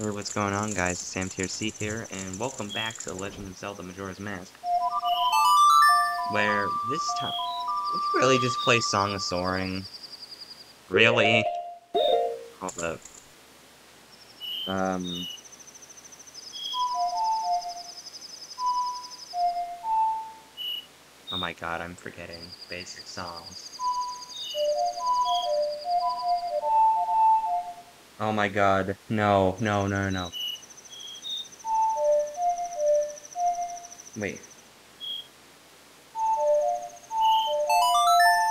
Hey, what's going on, guys? Sam TRC here, and welcome back to Legend of Zelda Majora's Mask. Where this time, we can really just play Song of Soaring. Really? Hold up. Um. Oh my god, I'm forgetting basic songs. Oh my god. No, no, no, no. Wait.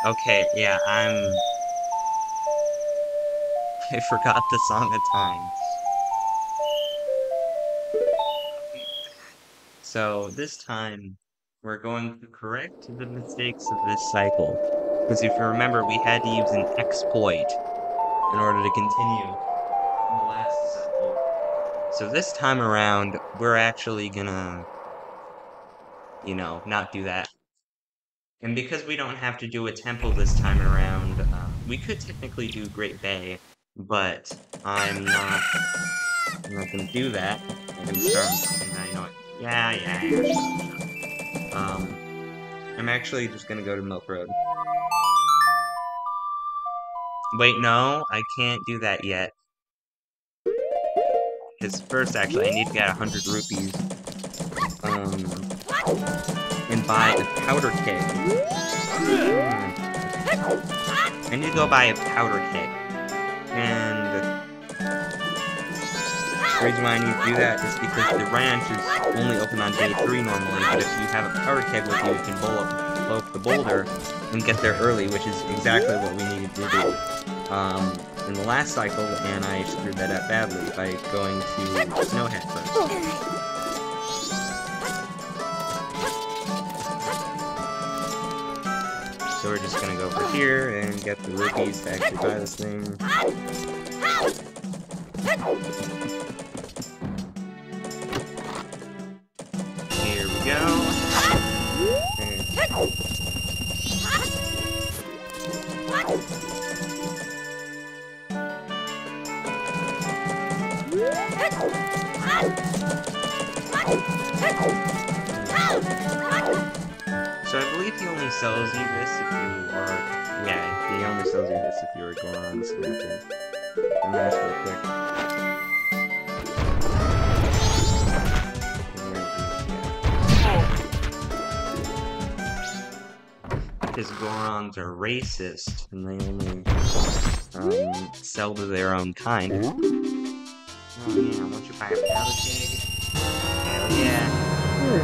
Okay, yeah, I'm... I forgot the Song of Time. So, this time, we're going to correct the mistakes of this cycle. Because if you remember, we had to use an exploit in order to continue So this time around, we're actually gonna, you know, not do that. And because we don't have to do a temple this time around, um, we could technically do Great Bay, but I'm not, I'm not gonna do that. I'm gonna start, I know it. Yeah, yeah, yeah. Um, I'm actually just gonna go to Milk Road. Wait, no, I can't do that yet. Because first, actually, I need to get 100 rupees. Um, and buy a powder keg. Hmm. I need to go buy a powder keg. And the reason why I need to do that is because the ranch is only open on day 3 normally, but if you have a powder keg with you, you can blow up, blow up the boulder and get there early, which is exactly what we needed to do. Um, in the last cycle, and I screwed that up badly by going to Snowhead first. So we're just gonna go over here and get the rupees to actually buy this thing. So I believe he only sells you this if you are... Yeah, he only sells you this if you are Goron Snapper. I'm gonna ask real quick. Because Gorons are racist, and they only um, sell to their own kind. Oh yeah, won't you buy a powder keg? Hell yeah. Hmm.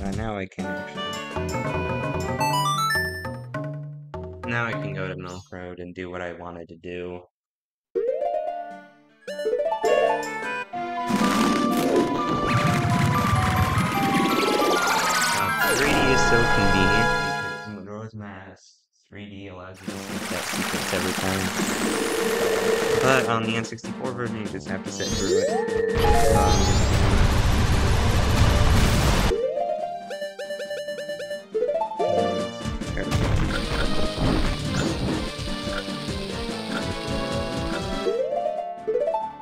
Uh, now I can. Now I can go to Milk Road and do what I wanted to do. Uh, 3D is so convenient because Majora's Mask 3D allows you to sneak that secrets every time. But on the N64 version, you just have to sit through it.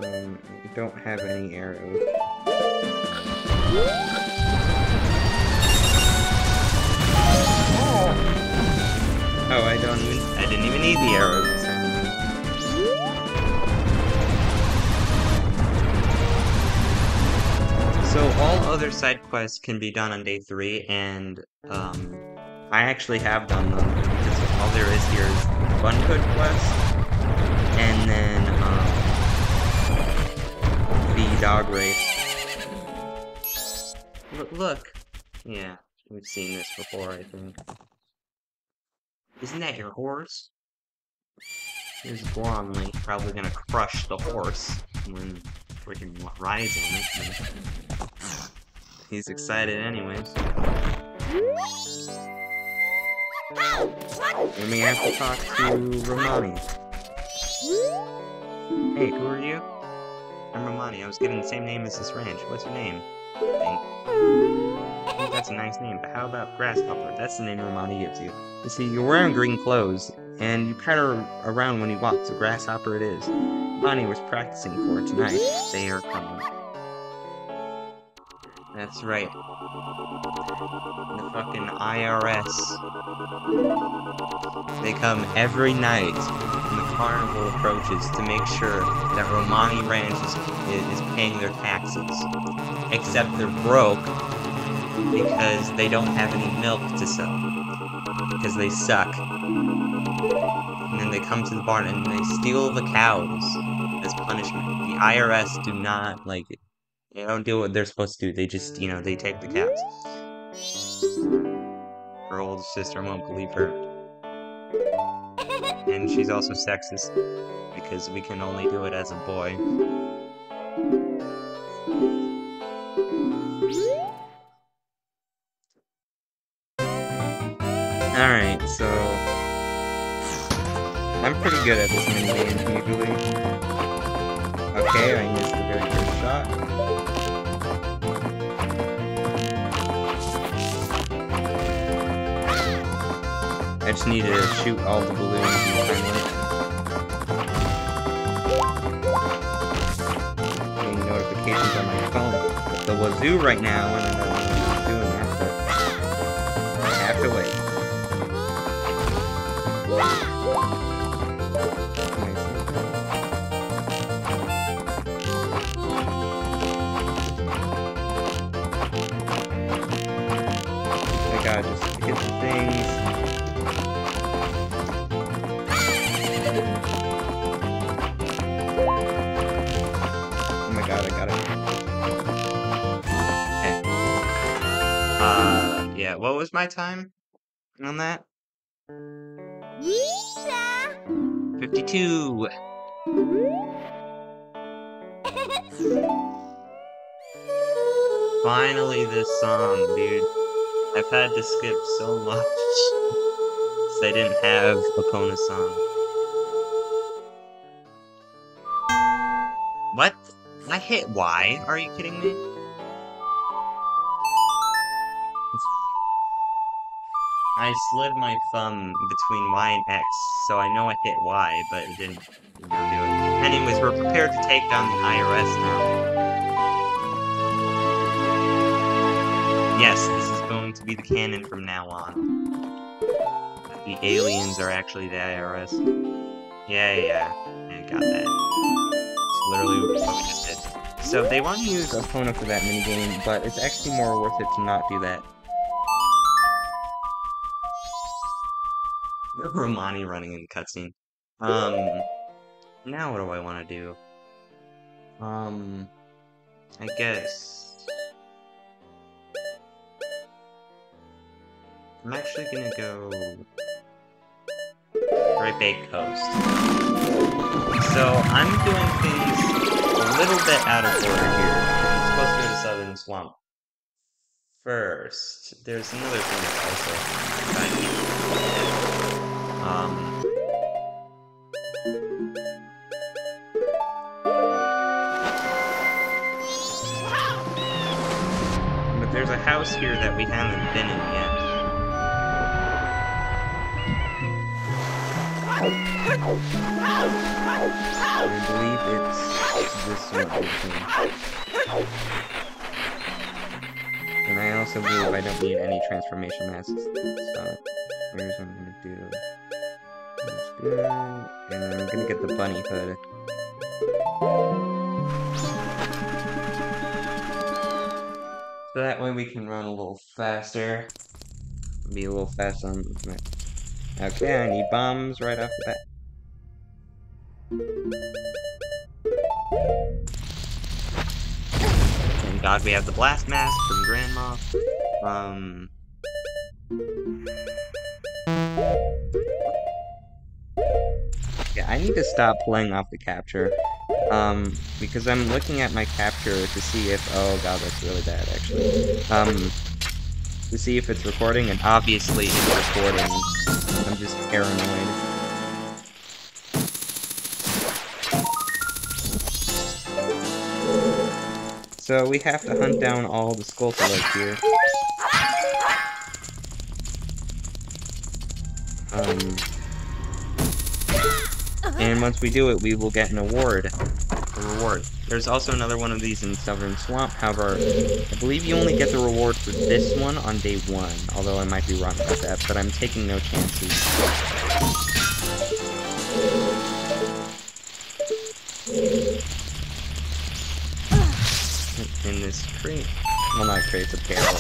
Um, don't have any arrows. The arrows. So all other side quests can be done on day three, and um, I actually have done them because all there is here is Fun Code quest, and then um, the dog race. Look, look, yeah, we've seen this before, I think. Isn't that your horse? Here's Gormley, probably gonna crush the horse when freaking rides on it. He's excited anyways. And we have to talk to Romani. Hey, who are you? I'm Romani. I was given the same name as this ranch. What's your name? That's a nice name, but how about Grasshopper? That's the name Romani gives you. You see, you're wearing green clothes, and you pat her around when you walk, so Grasshopper it is. Bonnie was practicing for tonight. They are coming. That's right. The fucking IRS. They come every night when the carnival approaches to make sure that Romani Ranch is, is paying their taxes. Except they're broke because they don't have any milk to sell. Because they suck. And then they come to the barn and they steal the cows as punishment. The IRS do not like. They don't do what they're supposed to do. They just, you know, they take the cows. Her old sister won't believe her. And she's also sexist because we can only do it as a boy. Pretty good at this minigame usually. Okay, I missed the very first shot. I just need to shoot all the balloons. Getting notifications on my phone. The wazoo right now, What was my time on that? 52! Finally this song, dude. I've had to skip so much. Because I didn't have Epona song. What? I hit Y? Are you kidding me? I slid my thumb between Y and X, so I know I hit Y, but it didn't, do it. Anyways, we're prepared to take down the IRS now. Yes, this is going to be the canon from now on. The aliens are actually the IRS. Yeah, yeah. I got that. It's literally what we just did. So they want to use Epona for that minigame, but it's actually more worth it to not do that. Romani running in the cutscene. Um, now what do I want to do? Um, I guess... I'm actually gonna go... Great Bay Coast. So, I'm doing things a little bit out of order here, I'm supposed to go to Southern Swamp first. There's another thing that's also um, but there's a house here that we haven't been in yet. I believe it's this one. And I also believe I don't need any transformation masks. So, here's what I'm gonna do. And I'm gonna get the bunny hood. So that way we can run a little faster. Be a little faster on my... Okay, I need bombs right off the bat. Thank God we have the blast mask from Grandma. Um... Yeah, I need to stop playing off the capture. Um, because I'm looking at my capture to see if- oh god, that's really bad, actually. Um, to see if it's recording, and obviously it's recording. I'm just paranoid. So we have to hunt down all the skull here. Um... Uh-huh. and once we do it, we will get an award. A reward. There's also another one of these in Southern Swamp. However, I believe you only get the reward for this one on day one. Although I might be wrong about that, but I'm taking no chances. In this crate. Well, not crate, it's a barrel.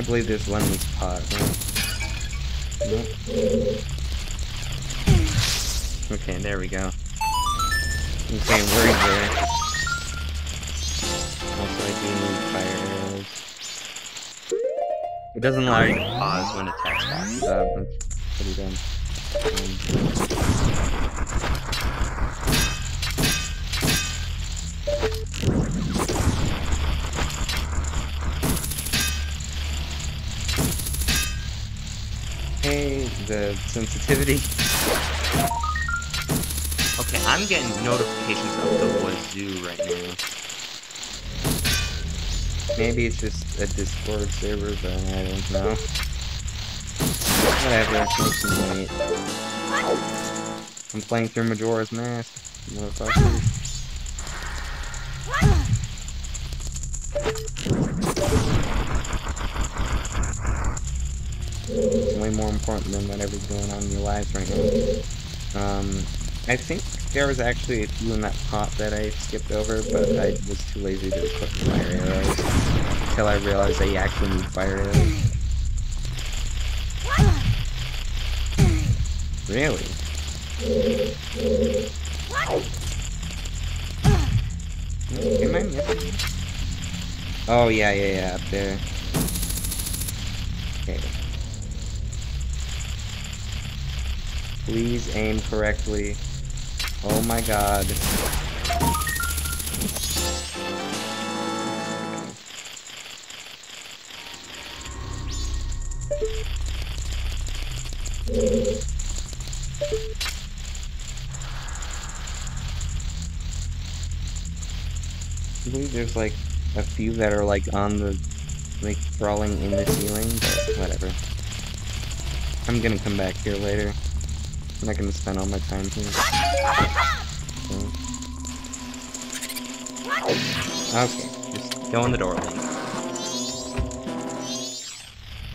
I believe there's one in this pot, right? Okay, there we go. Okay, we're there. Also, I do need fire arrows. It doesn't allow you to pause when a text box up. That's pretty dumb. Um, sensitivity. Okay, I'm getting notifications of the wazoo right now. Maybe it's just a Discord server, but I don't know. Whatever. I'm playing through Majora's Mask, motherfuckers. More important than whatever's going on in your lives right now. Um, I think there was actually a few in that pot that I skipped over, but I was too lazy to equip fire arrows until I realized I actually need fire arrows. Really? Am I missing? Oh yeah, yeah, yeah, up there. Please aim correctly. Oh my god. I believe there's like a few that are like on the like crawling in the ceiling, but whatever. I'm gonna come back here later. I'm not gonna spend all my time here. So. Okay, just go in the door, Link.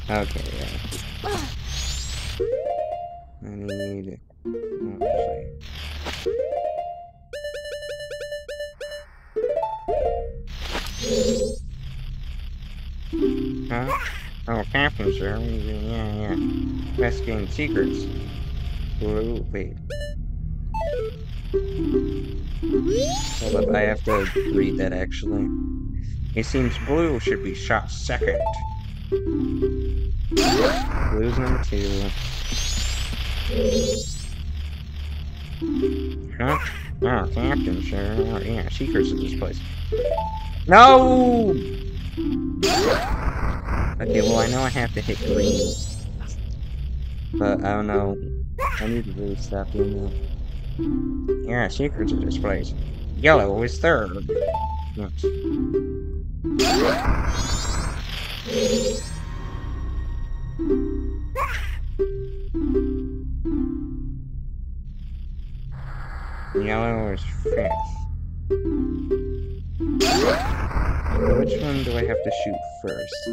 Okay, yeah. I need... Oh, actually. Huh? Oh, Captain, sir. Yeah, yeah. Investigating secrets. Blue, wait. Hold up, I have to read that actually. It seems Blue should be shot second. Blue's number two. Huh? Ah, oh, Captain, sir. Oh, yeah, secrets in this place. No! Okay, well, I know I have to hit green. But I don't know. I need to really stop doing that. Yeah, secrets in this place. Yellow is third. Yes. Yellow is fifth. Which one do I have to shoot first?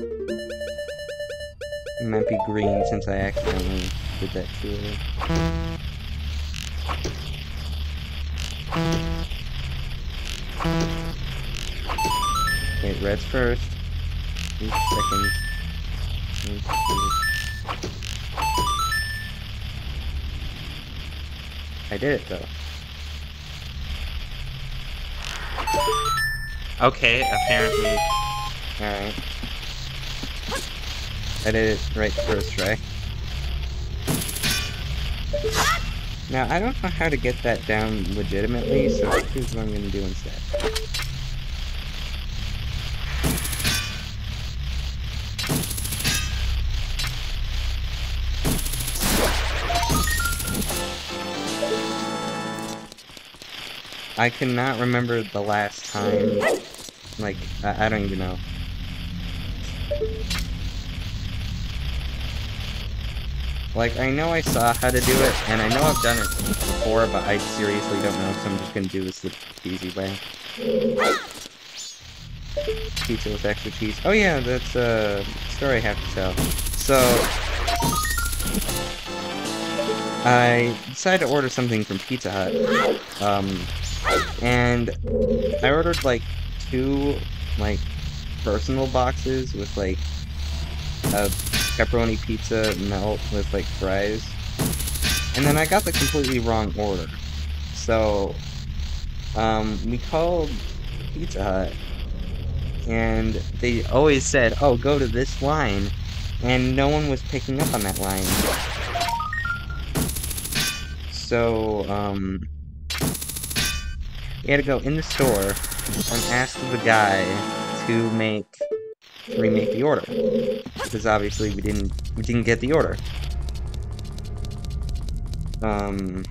It might be green since I accidentally did that too early. Wait, red's first. Eight seconds. Eight seconds. I did it though. Okay, apparently. Alright. I did it right the first try. Now, I don't know how to get that down legitimately, so here's what I'm gonna do instead. I cannot remember the last time. Like, I, I don't even know. Like, I know I saw how to do it, and I know I've done it before, but I seriously don't know, so I'm just gonna do this the easy way. Pizza with extra cheese. Oh yeah, that's a story I have to tell. So, I decided to order something from Pizza Hut. Um, and I ordered like two like personal boxes with like a pepperoni pizza melt with like fries. And then I got the completely wrong order. So um, we called Pizza Hut and they always said, "Oh, go to this line." And no one was picking up on that line. So, um, we had to go in the store and ask the guy to make remake the order because obviously we didn't we didn't get the order. Um,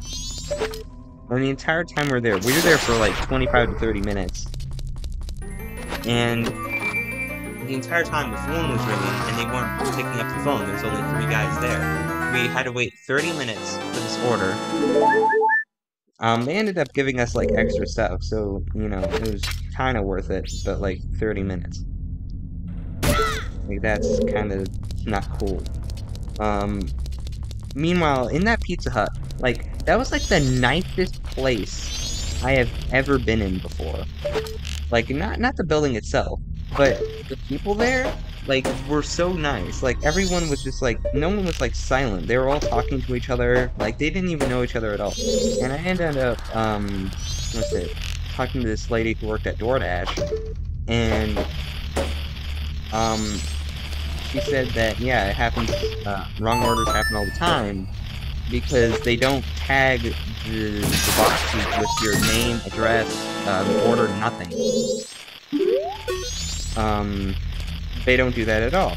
and the entire time we are there, we were there for like 25 to 30 minutes, and the entire time the phone was ringing and they weren't picking up the phone. There's only three guys there. We had to wait 30 minutes for this order. Um, they ended up giving us like extra stuff, so you know it was kind of worth it, but like 30 minutes. Like that's kind of not cool. Um, meanwhile, in that Pizza Hut, like that was like the nicest place I have ever been in before. Like not not the building itself, but the people there like were so nice. Like everyone was just like no one was like silent. They were all talking to each other. Like they didn't even know each other at all. And I ended up um what's it talking to this lady who worked at DoorDash and um she said that yeah it happens uh, wrong orders happen all the time because they don't tag the, the boxes with your name, address, uh, the order, nothing. Um, they don't do that at all.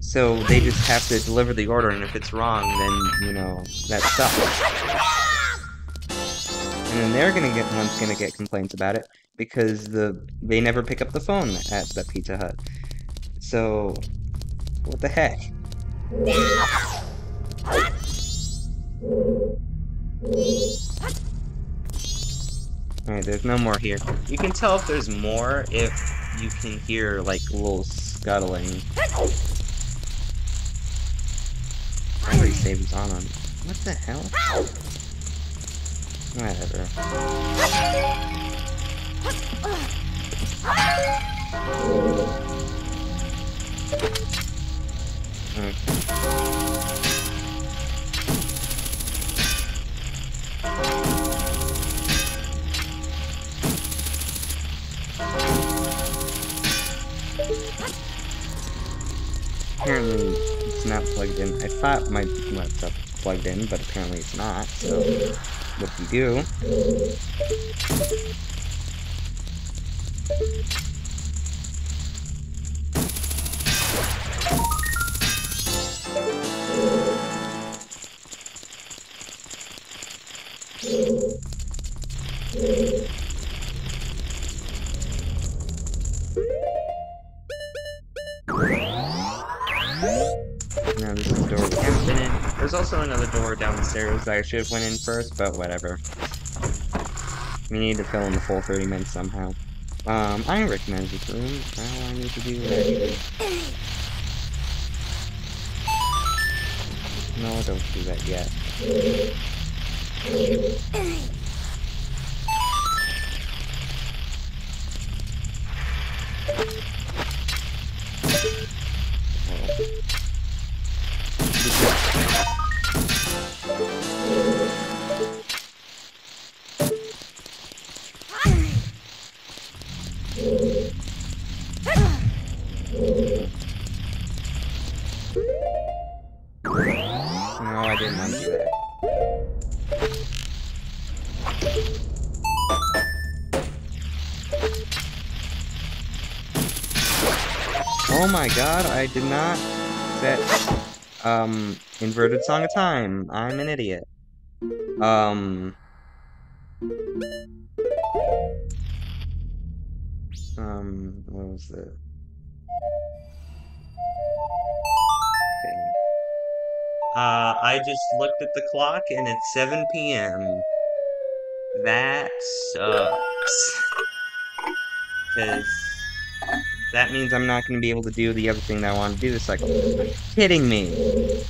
So they just have to deliver the order, and if it's wrong, then, you know, that sucks. And then they're gonna get one's gonna get complaints about it because the they never pick up the phone at the Pizza Hut. So what the heck? Alright, there's no more here. You can tell if there's more if you can hear, like, little scuttling. Save is on on. What the hell? Whatever. Apparently, it's not plugged in. I thought my laptop was plugged in, but apparently it's not, so what do you do? Should have went in first, but whatever. We need to fill in the full 30 minutes somehow. Um, I recommend this room. How I need to do that. No, don't do that yet. My god, I did not set, um, inverted song of time. I'm an idiot. Um... Um, what was. Okay. Uh, I just looked at the clock and it's 7 p.m. That sucks. Because That means I'm not going to be able to do the other thing that I want to do this cycle. kidding me.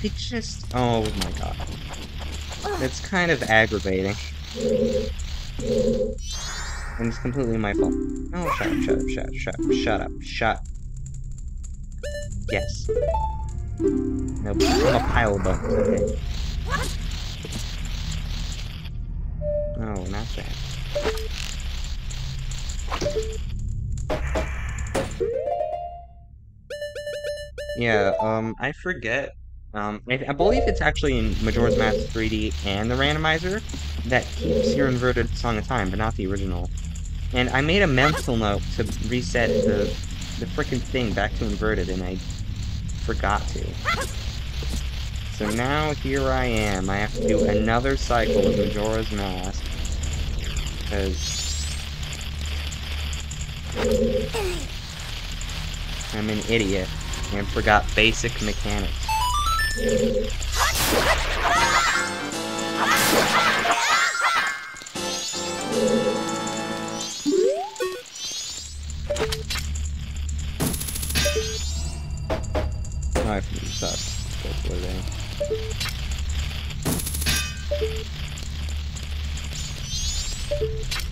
It just... Oh my god. It's kind of aggravating. And it's completely my fault. Oh, shut up, shut up, shut up, shut up, shut up, shut. Yes. No, I'm a pile of bones, okay? No, not that. Yeah, um, I forget. Um, I, I believe it's actually in Majora's Mask 3D and the randomizer that keeps your inverted Song of Time, but not the original. And I made a mental note to reset the the freaking thing back to inverted, and I forgot to. So now here I am. I have to do another cycle of Majora's Mask. Because... I'm an idiot and forgot basic mechanics. I suck. That's what they. There's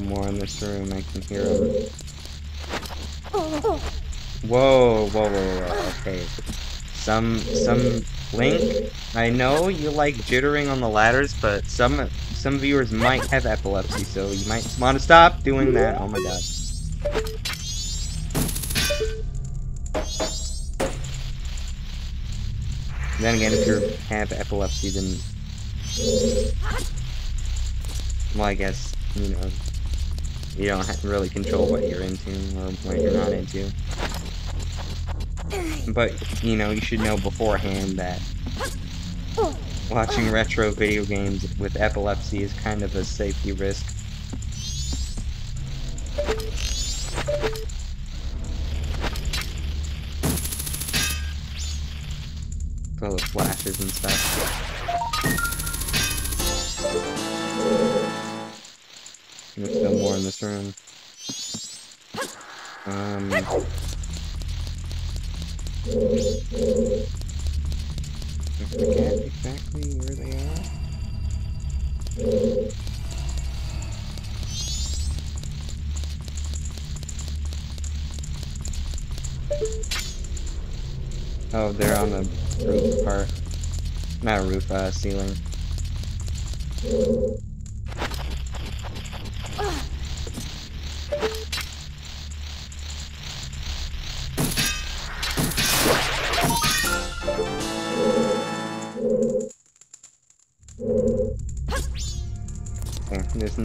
more in this room. I can hear them. Whoa, whoa, whoa, whoa. Okay. Some, some Link, I know you like jittering on the ladders, but some some viewers might have epilepsy, so you might want to stop doing that. Oh my god. Then again, if you have epilepsy, then... Well, I guess, you know, you don't really control what you're into or what you're not into. But, you know, you should know beforehand that watching retro video games with epilepsy is kind of a safety risk. Full of flashes and stuff. There's still more in this room. Um... I forget exactly where they are. Oh, they're on the roof part. Not roof, uh, ceiling.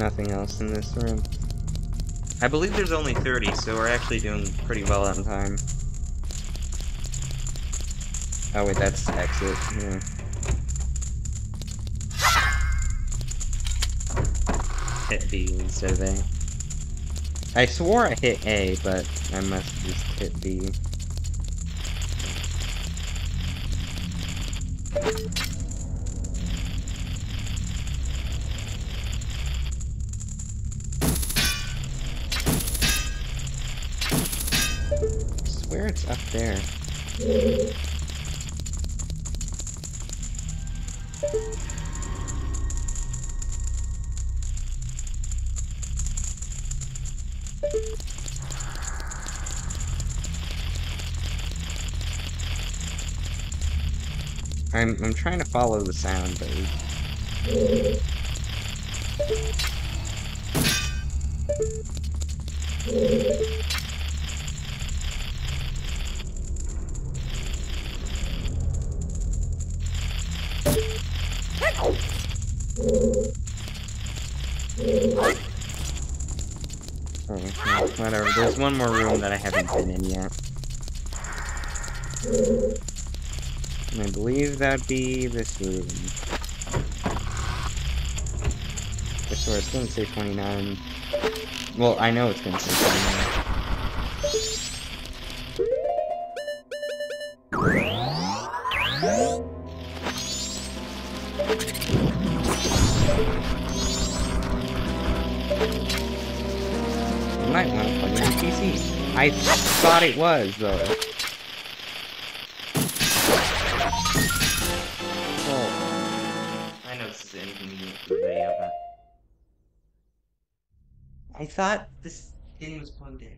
Nothing else in this room. I believe there's only 30, so we're actually doing pretty well on time. Oh wait, that's exit, yeah. Hit B instead of A. I swore I hit A, but I must just hit B. there. I'm I'm trying to follow the sound, but Oh, whatever. There's one more room that I haven't been in yet. And I believe that'd be this room. I swear it's gonna say 29. Well, I know it's gonna say 29. It was, though. I know this is inconvenient for the. I thought this thing was plugged in.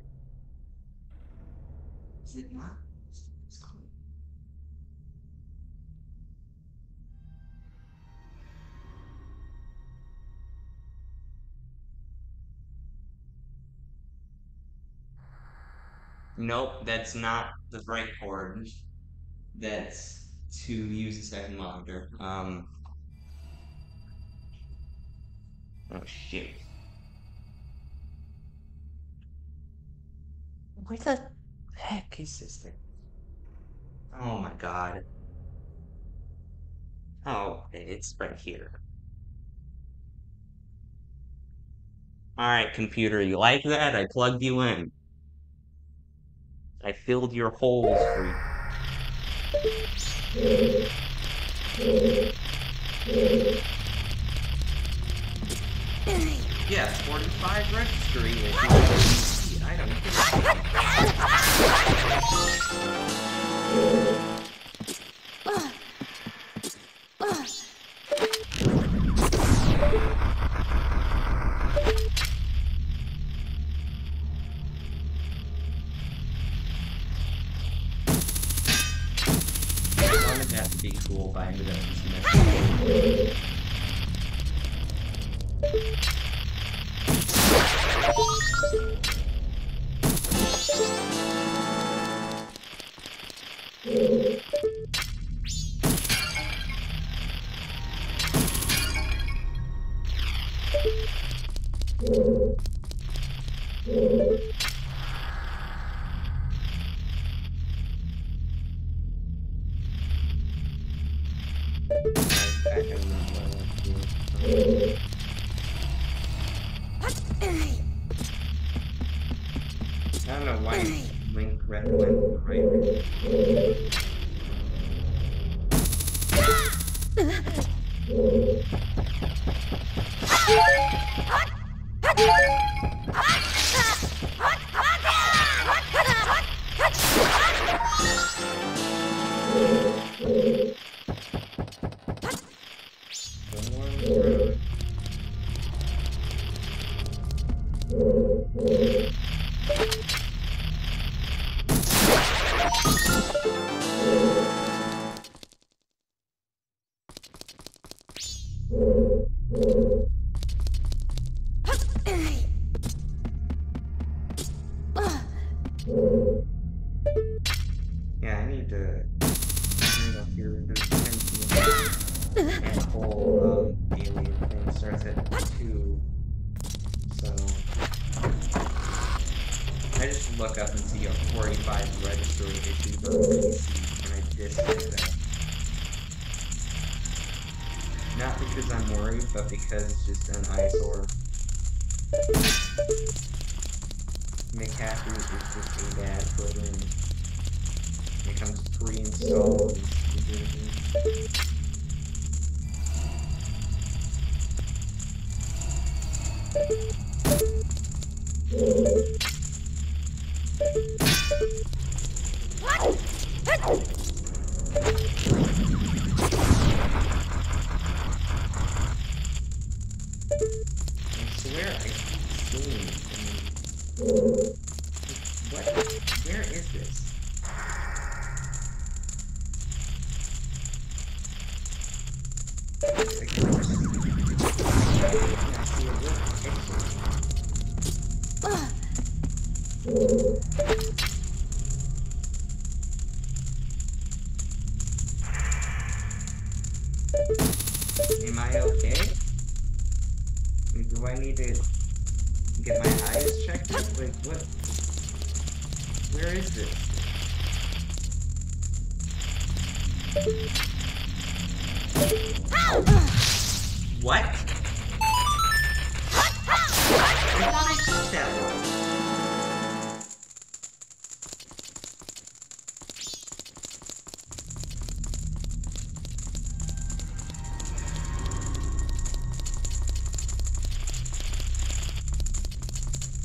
Nope, that's not the right cord. That's to use the second monitor. Um. Oh shit. Where the heck is this thing? Oh my god. Oh, it's right here. Alright, computer, you like that? I plugged you in. I filled your holes for you. Yeah, 45 registry issues. I don't know. just uh,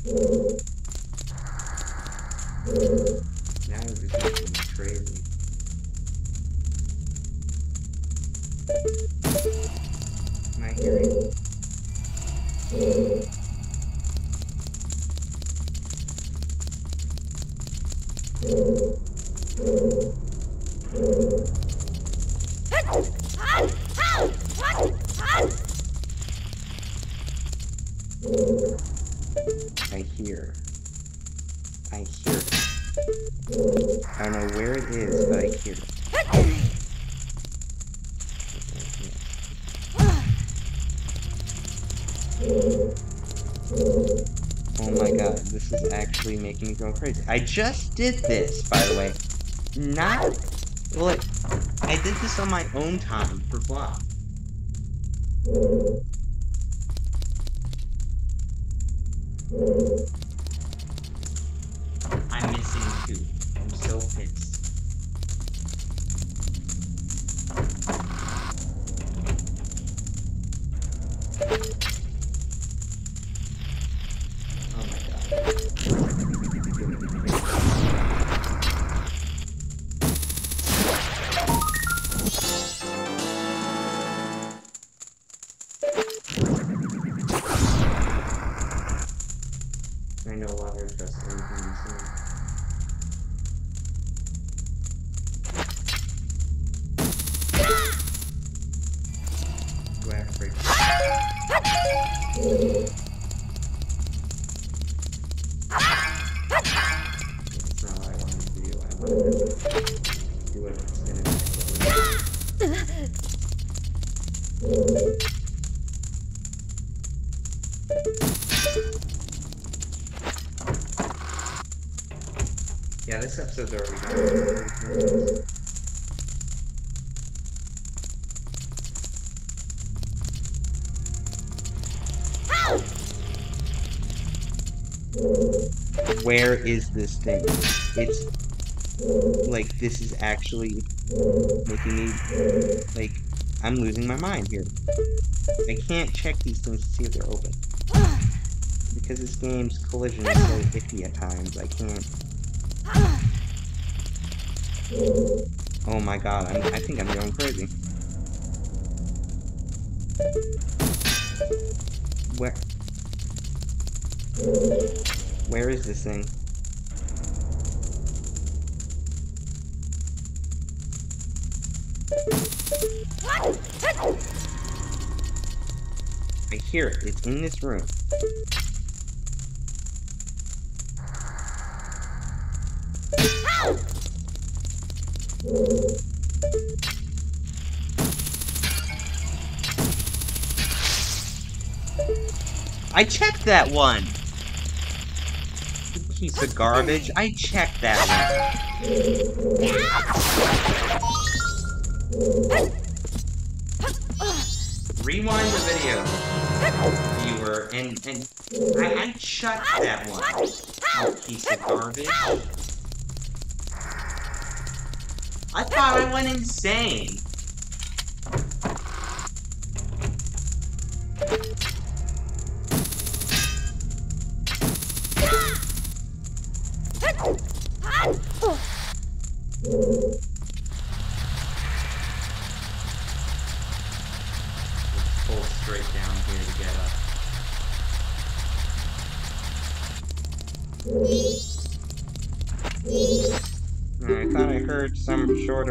Now crazy. I just did this, by the way. Not. Well, I did this on my own time for fun. This episode's already. Where is this thing? It's like this is actually making me like I'm losing my mind here. I can't check these things to see if they're open. Because this game's collision is so iffy at times, I can't Oh my god, I'm, I think I'm going crazy. Where? Where is this thing? I hear it. It's in this room. I checked that one! Piece of garbage. I checked that one. Rewind the video, viewer, and and I, I that one. Piece of garbage. I thought I went insane.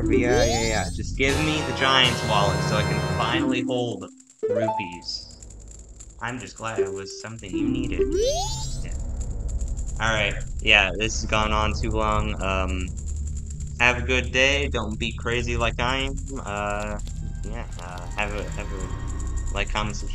Of yeah, yeah, yeah. Just give me the Giant's wallet so I can finally hold rupees. I'm just glad it was something you needed. Yeah. Alright, yeah, this has gone on too long. Um, have a good day. Don't be crazy like I am. Uh, yeah, uh, have a, have a, like, comment, subscribe.